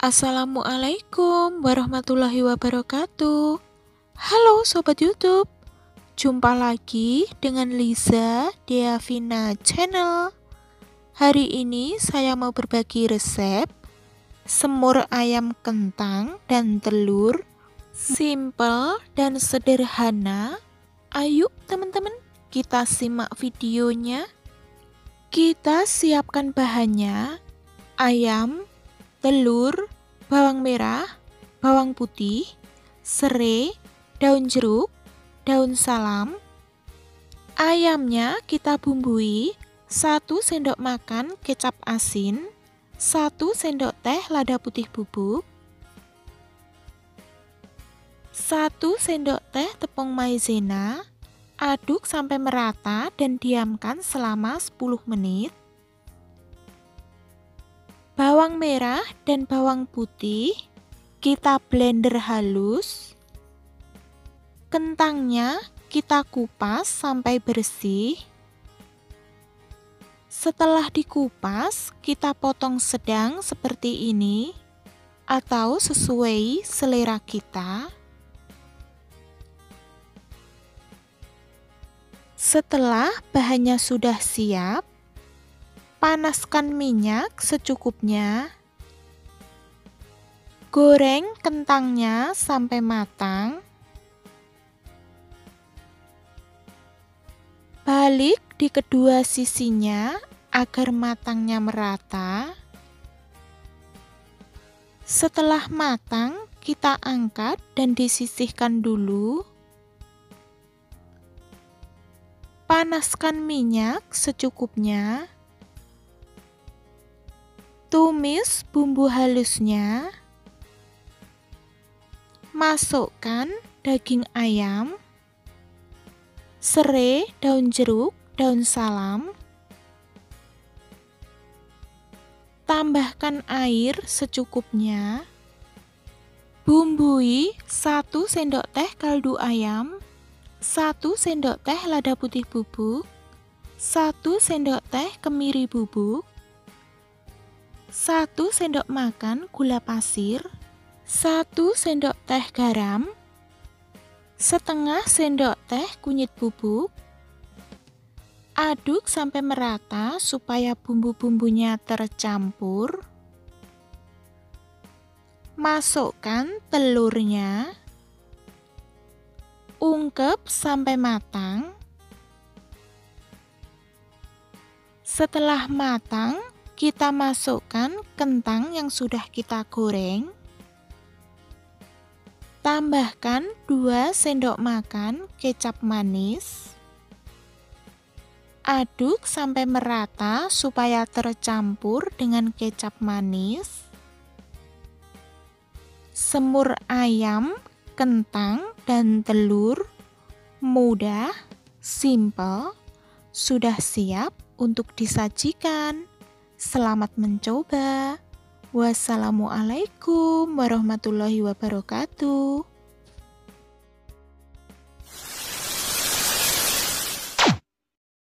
Assalamualaikum warahmatullahi wabarakatuh. Halo sobat YouTube. Jumpa lagi dengan Liza Deavina Channel. Hari ini saya mau berbagi resep semur ayam kentang dan telur. Simple dan sederhana. Ayo teman-teman, kita simak videonya. Kita siapkan bahannya: ayam, telur, bawang merah, bawang putih, serai, daun jeruk, daun salam. Ayamnya kita bumbui 1 sendok makan kecap asin, 1 sendok teh lada putih bubuk, 1 sendok teh tepung maizena, aduk sampai merata dan diamkan selama 10 menit bawang merah dan bawang putih kita blender halus. Kentangnya kita kupas sampai bersih. Setelah dikupas, kita potong sedang seperti ini atau sesuai selera kita. Setelah bahannya sudah siap, Panaskan minyak secukupnya. Goreng kentangnya sampai matang. Balik di kedua sisinya agar matangnya merata. Setelah matang, kita angkat dan disisihkan dulu. Panaskan minyak secukupnya. Tumis bumbu halusnya. Masukkan daging ayam, serai, daun jeruk, daun salam. Tambahkan air secukupnya. Bumbui 1 sendok teh kaldu ayam, 1 sendok teh lada putih bubuk, 1 sendok teh kemiri bubuk, 1 sendok makan gula pasir, 1 sendok teh garam, setengah sendok teh kunyit bubuk. Aduk sampai merata supaya bumbu-bumbunya tercampur. Masukkan telurnya. Ungkep sampai matang. Setelah matang, kita masukkan kentang yang sudah kita goreng. Tambahkan 2 sendok makan kecap manis. Aduk sampai merata supaya tercampur dengan kecap manis. Semur ayam, kentang, dan telur mudah, simple, sudah siap untuk disajikan. Selamat mencoba. Wassalamualaikum warahmatullahi wabarakatuh.